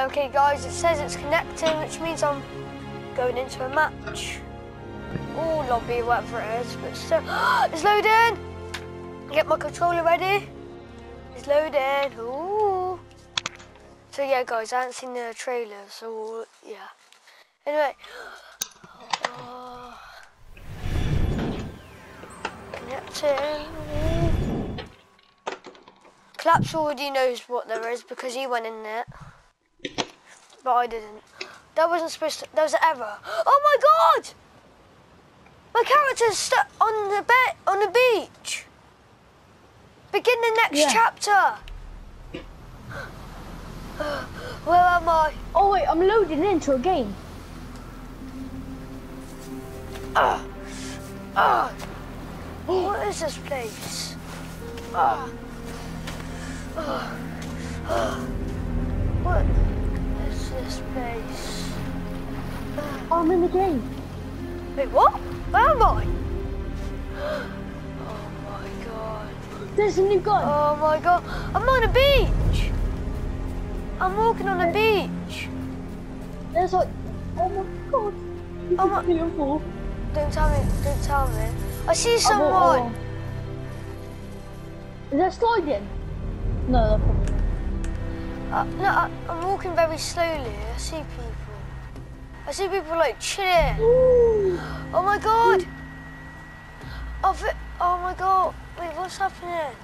Okay, guys, it says it's connecting, which means I'm going into a match. Or lobby, whatever it is. But still, it's loading. Get my controller ready. It's loading. Ooh. So yeah, guys, I haven't seen the trailer, so yeah. Anyway. Oh. Connecting. Claps already knows what there is because he went in there. But I didn't. That wasn't supposed to, that was an error. Oh my god! My character's stuck on the bed, on the beach. Begin the next Yeah. chapter. Where am I? Oh wait, I'm loading into a game. Ah, ah. What is this place? Ah, ah, ah. What is this place? Oh, I'm in the game. Wait, what? Where am I? Oh my god. There's a new gun. Oh my god. I'm on a beach. I'm walking on a beach. There's like, oh my god. This Oh my- beautiful. Don't tell me. Don't tell me. I see I want- I someone. want- Is there sliding? No, that's. Uh, no, I, I'm walking very slowly. I see people. I see people like chilling. Oh my god. Oh, oh my god. Wait, what's happening?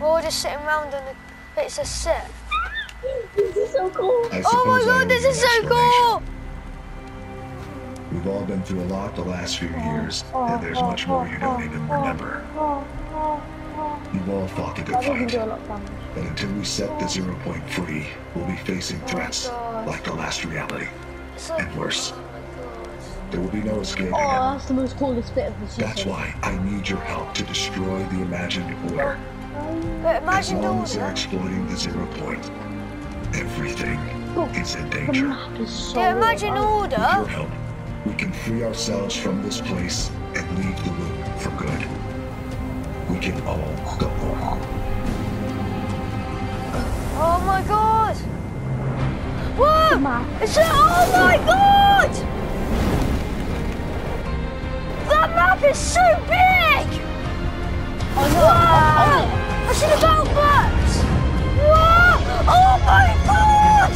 We're all just sitting around on the. Wait, it's a sit. This is so cool. Oh my god, this is so cool. We've all been through a lot the last few years, and there's much more you don't even remember. Oh, oh, oh. You've all fought a good fight, do a lot of damage. but until we set the zero point free, we'll be facing threats oh God. like the last reality. It's And worse. Oh my god. There will be no escaping Oh, that's the most coolest bit of the season. That's why I need your help to destroy the imagined order. But As long as they're exploiting the zero point, everything Oh, is in The danger. map is so Yeah, imagine cool. With your help, we can free ourselves from this place and leave the loop for good. Can all go home. Oh my god. Whoa! The map. It's a, oh my god! That map is so big! Oh, oh, I know. Whoa! I see the battle box! Whoa! Oh my god!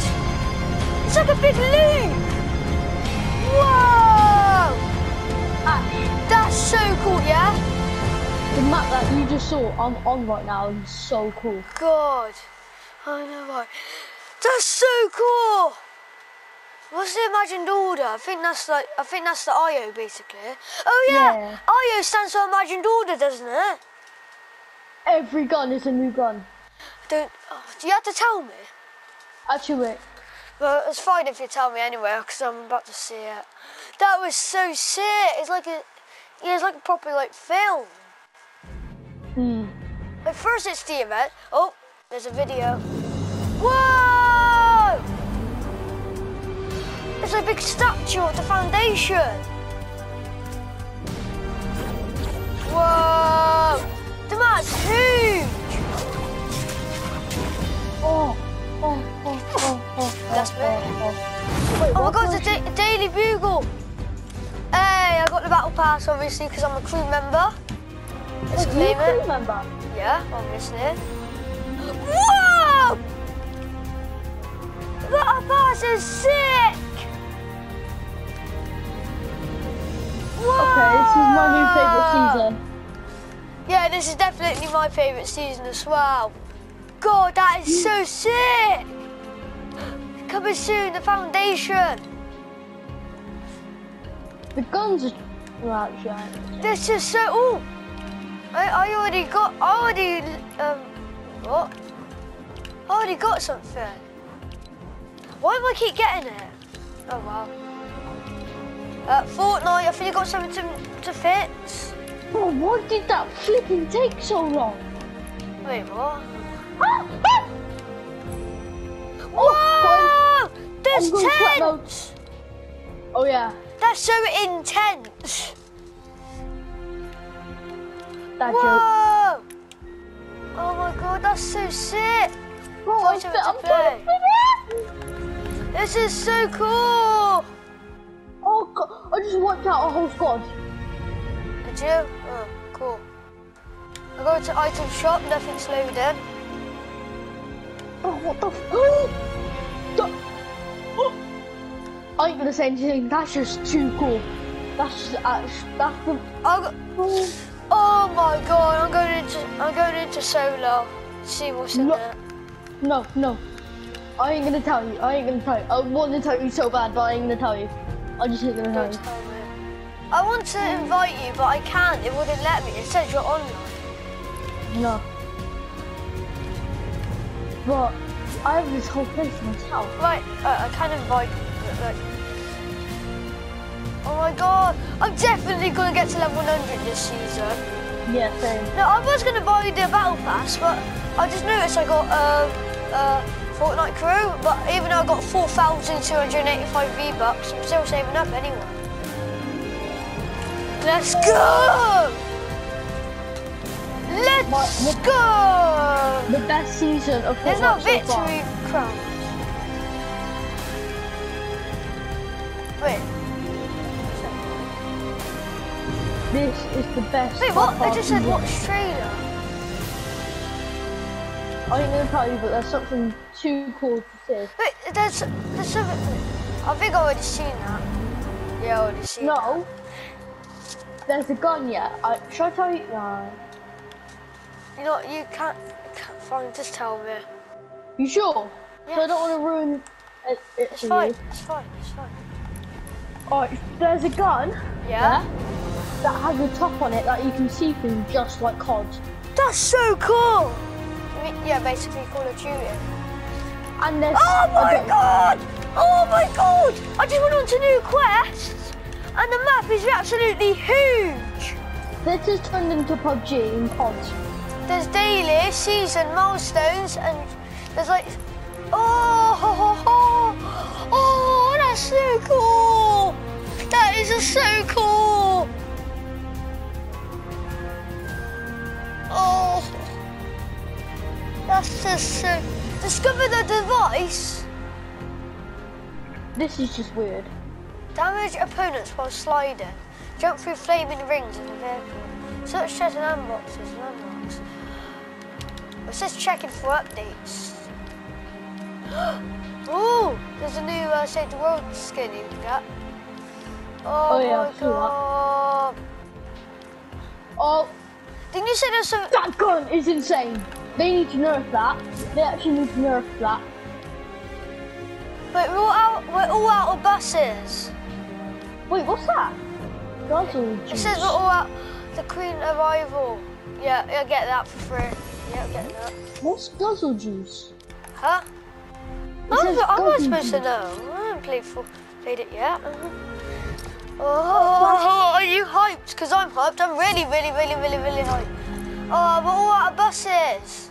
It's like a big loop! Whoa! Ash, That's so cool, yeah? The map that you just saw I'm on right now is so cool. God. I know right. That's so cool! What's the imagined order? I think that's like I think that's the IO basically. Oh yeah! Yeah. IO stands for imagined order, doesn't it? Every gun is a new gun. Don't oh, do you have to tell me? Actually, wait. Well, it's fine if you tell me anyway, because I'm about to see it. That was so sick. It's like a, yeah, it's like a proper like film. At first it's the event. Oh, there's a video. Whoa! It's a big statue of the foundation. Whoa! The map's huge. Oh, oh, oh, oh, oh. That's me. oh, my god, it's a da- Daily Bugle! Hey, I got the battle pass obviously because I'm a crew member. Let's claim you a crew member? Yeah, obviously. Whoa! Battle pass is sick! Whoa! Okay, this is my new favourite season. Yeah, this is definitely my favourite season as well. God, that is so sick! Coming soon, the foundation. The guns are actually, I- This is so. Oh, I, I already got. I already. Um, what? I already got something. Why do I keep getting it? Oh wow. Uh, Fortnite. I think you got something to to fix. Bro, why did that flipping take so long? Wait, what? Ah! Whoa! There's I'm going flat mode. tents. Oh yeah, That's so intense. That joke. Whoa! Oh my god, that's so sick. Bro, I'm, Find fi- something to I'm trying to. This is so cool. Oh god, I just wiped out a whole squad. Did you? Oh, cool. I go to item shop, nothing's loaded. Oh, what the f- oh. I ain't gonna say anything, that's just too cool. That's just, uh, that's the... I got, Oh, my god, I'm going into I'm going into solo. See what's in Look. there. no, no. I ain't gonna tell you, I ain't gonna tell you. I want to tell you so bad, but I ain't gonna tell you. I just ain't gonna tell Don't you. tell me. I want to invite you, but I can't. It wouldn't let me. It says you're online. No. But I have this whole place myself. Right, uh, I can invite you. but, Like, oh my god, I'm definitely gonna get to level 100 this season. Yeah, same. No, I was gonna buy the battle pass, but I just noticed I got uh, uh, Fortnite crew, but even though I got 4,285 V-Bucks, I'm still saving up anyway. Let's go! Let's What- go! The best season of There's no Fortnite so far. victory crown. Wait, This is the best. wait, what? I just said watch trailer. I ain't gonna tell you, but there's something too cool to see. Wait, there's, there's something. I think I already seen that. Yeah, I already seen that. No. There's a gun yet. I, should I tell you? No. You know, what, you can't, can't find, just tell me. You sure? So I don't want to ruin it, it It's fine, you. it's fine, it's fine. Alright, there's a gun Yeah? That has a top on it that you can see through just like COD. That's so cool! I mean, yeah, basically Call of Duty. And there's Oh my gun- god! Oh my god! I just went on to new quests, and the map is absolutely huge! This is turned into PUBG in COD. There's daily, season, milestones, and there's like, oh, ho, ho, ho. oh, that's so cool! That is so cool! Oh, that's just so. Discover the device. This is just weird. Damage opponents while sliding. Jump through flaming rings in the vehicle. Search and unboxes and unlocks. It says checking for updates. Ooh, there's a new uh, Save the World skin you can get. Oh, Oh, yeah, my I've that. Oh, Didn't you say there's some... that gun is insane. They need to nerf that. They actually need to nerf that. Wait, we're all out, we're all out of buses. Wait, what's that? Guzzle It says we're all out... The Queen Arrival. Yeah, I get that for free. Yeah, get that. What's guzzle juice? Huh? It oh, I'm, I'm not supposed to know. I haven't played for played it yet. Oh, oh are you hyped? Because I'm hyped. I'm really, really, really, really, really hyped. Oh, we're all out of buses.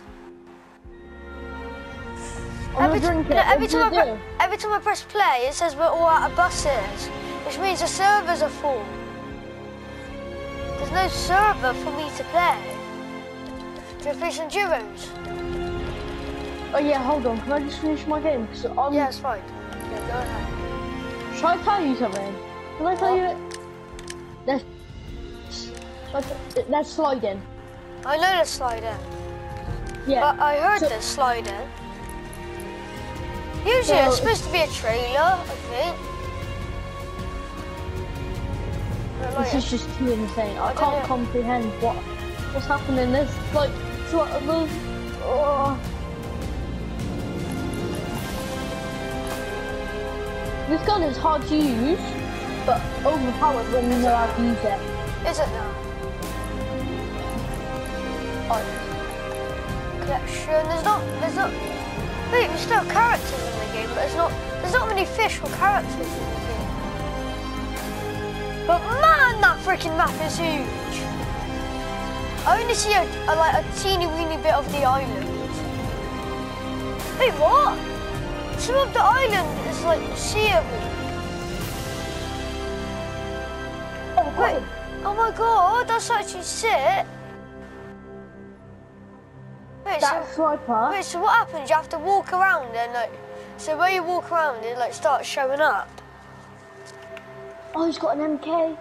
Every, gonna drink you it. know, every What time I does it pre- do? every time I press play, it says we're all out of buses, which means the servers are full. There's no server for me to play. Do you play some duos? Oh yeah, hold on. Can I just finish my game? Cause I'm, Yeah, it's fine. Yeah, go ahead. Should I tell you something? Can I tell you? Let's, let's, let's slide in. I know the slider. Yeah. But I heard So- the sliding. Usually So- it's supposed to be a trailer, I think. This is just too insane. I I can't know. comprehend what what's happening. There's like sort of. Oh. This gun is hard to use, but overpowered when you know how to use it. Is it now? Oh, Collection. There's not. There's not. Wait, there's still characters in the game, but there's not. There's not many fish or characters in the game. But man, that freaking map is huge. I only see a, a like a teeny weeny bit of the island. Wait, what? Some of the island is like seeable. oh wait. oh my god, that's actually sick. Wait, That so, sniper. wait, so what happens? You have to walk around and like, So where you walk around, it like starts showing up. Oh, he's got an MK.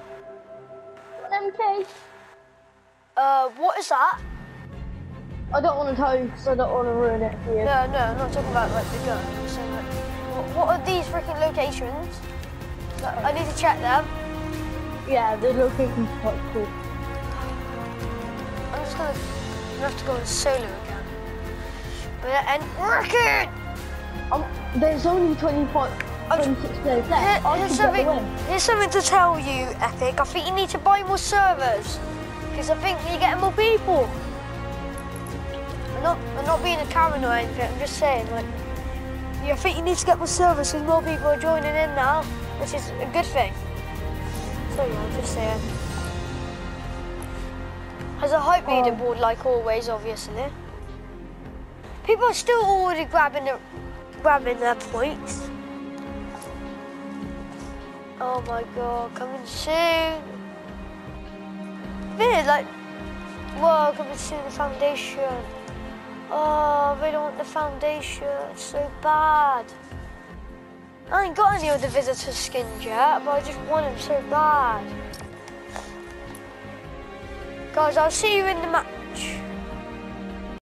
An MK. Uh, what is that? I don't want to tell you because I don't want to ruin it for you. No, no, I'm not talking about like the gun. I'm saying like, what, what are these freaking locations? Like, I need to check them. Yeah, the location's quite cool. I'm just gonna, I'm gonna have to go in solo and working. Um, there's only 25, I'm- 26 players left. I here's should get the something. Here's something to tell you, Epic. I think you need to buy more servers because I think you're getting more people. I'm not, I'm not being a Karen or anything. I'm just saying, like, I think you need to get more servers because more people are joining in now, which is a good thing. So yeah, I'm just saying. There's a hype Oh. leaderboard, like always, obviously. People are still already grabbing grabbing their points. Oh my god, coming soon. Really, like, whoa, coming soon, the foundation. Oh, they don't want the foundation, it's so bad. I ain't got any of the visitor skins yet, but I just want them so bad. Guys, I'll see you in the map.